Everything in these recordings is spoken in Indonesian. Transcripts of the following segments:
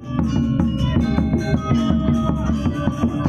Thank you.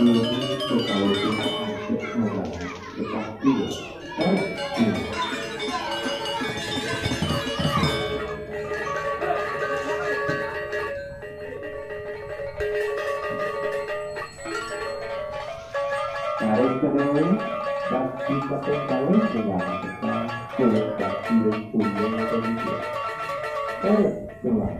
Ke kalau kita masuk mulai tetapi eh Tarik ke bawah, bagi satu kali dengan kita ke yang punya dan. Tarik ke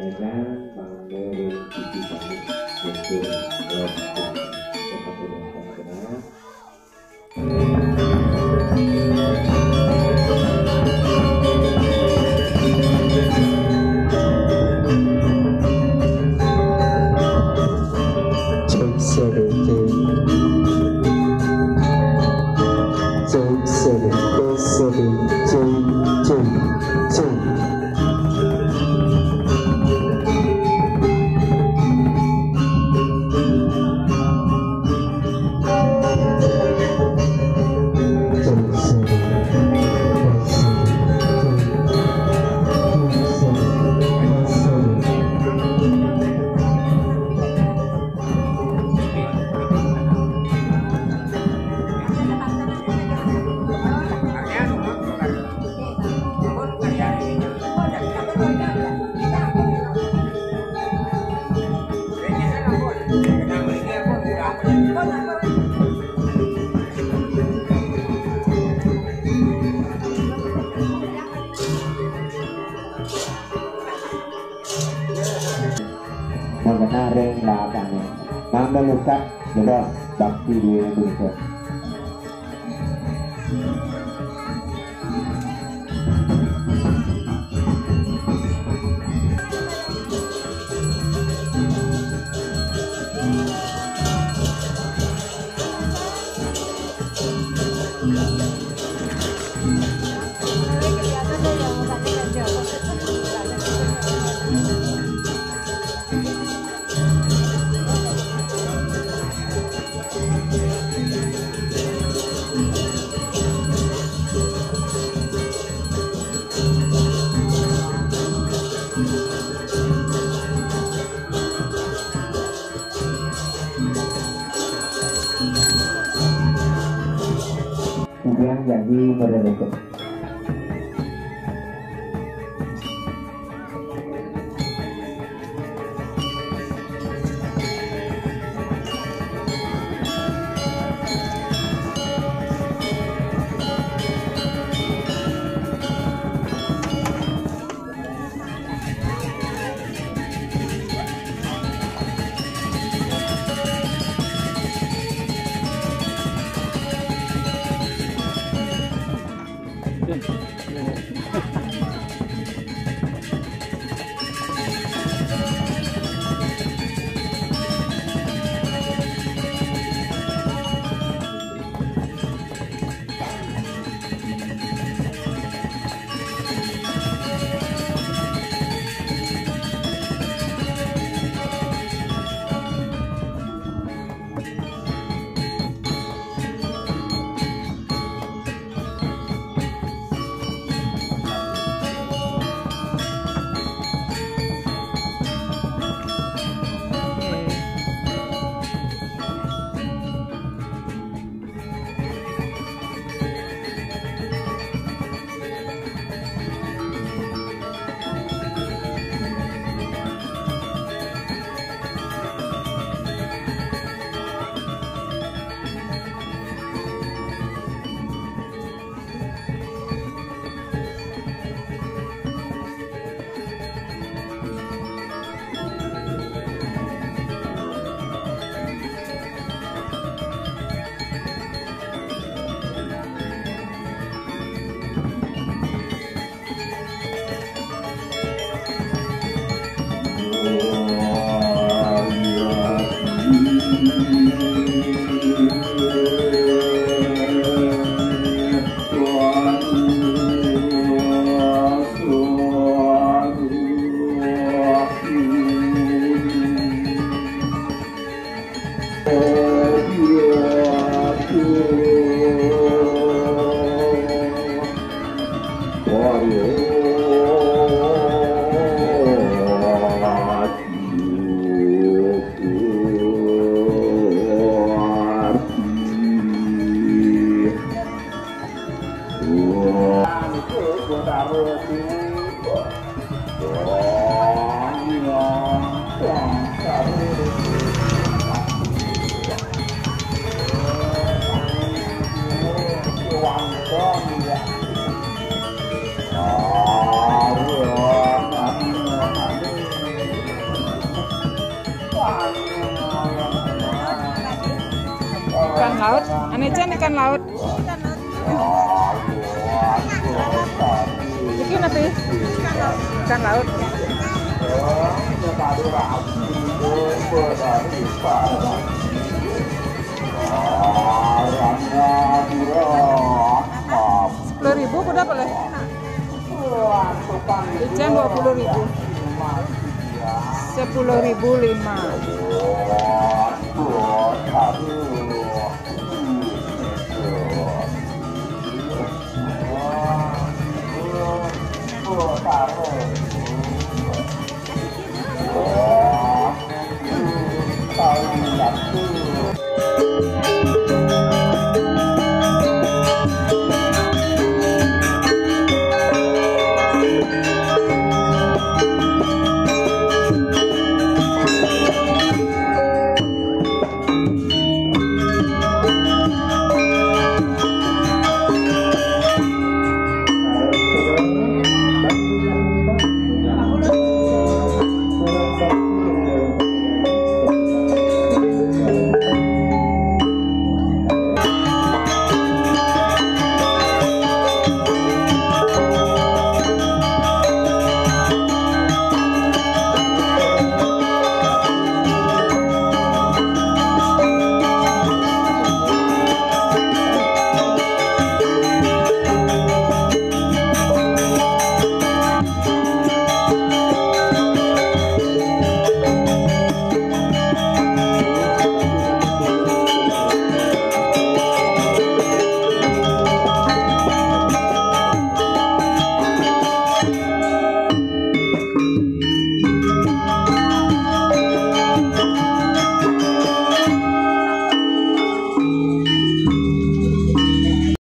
가장 막내를 이기 전에 이렇게 넣어주고 똑같은 것같구나 Sorry, sorry, sorry, sorry. Lukat jelas bakti di Indonesia. y un de cosas. Ikan laut, Anecan ikan laut. Iki napi? Ikan laut. Sepuluh ribu udah boleh? Ikan dua puluh ribu. Sepuluh ribu lima.